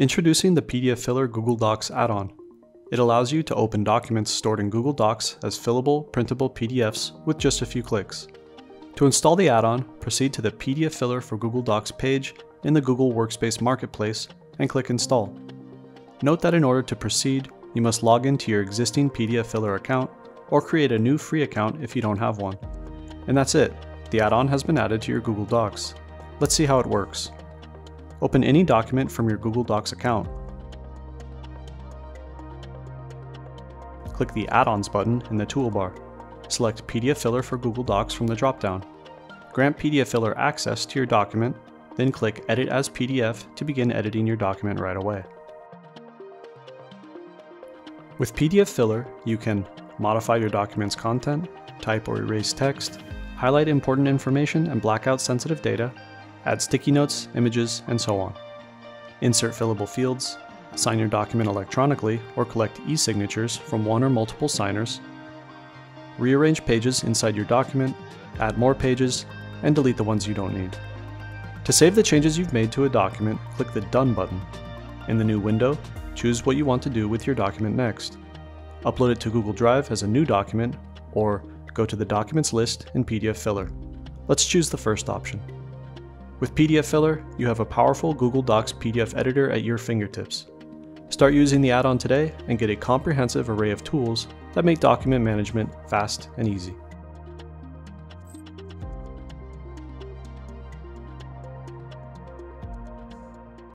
Introducing the PDF Filler Google Docs add-on. It allows you to open documents stored in Google Docs as fillable, printable PDFs with just a few clicks. To install the add-on, proceed to the PDF Filler for Google Docs page in the Google Workspace Marketplace and click Install. Note that in order to proceed, you must log into your existing PDF Filler account or create a new free account if you don't have one. And that's it, the add-on has been added to your Google Docs. Let's see how it works. Open any document from your Google Docs account. Click the Add-ons button in the toolbar. Select PDF Filler for Google Docs from the dropdown. Grant PDF Filler access to your document, then click Edit as PDF to begin editing your document right away. With PDF Filler, you can modify your document's content, type or erase text, highlight important information and black out sensitive data, add sticky notes, images, and so on. Insert fillable fields, sign your document electronically or collect e-signatures from one or multiple signers, rearrange pages inside your document, add more pages, and delete the ones you don't need. To save the changes you've made to a document, click the Done button. In the new window, choose what you want to do with your document next. Upload it to Google Drive as a new document, or go to the Documents list in PDF Filler. Let's choose the first option. With PDF Filler, you have a powerful Google Docs PDF editor at your fingertips. Start using the add-on today and get a comprehensive array of tools that make document management fast and easy.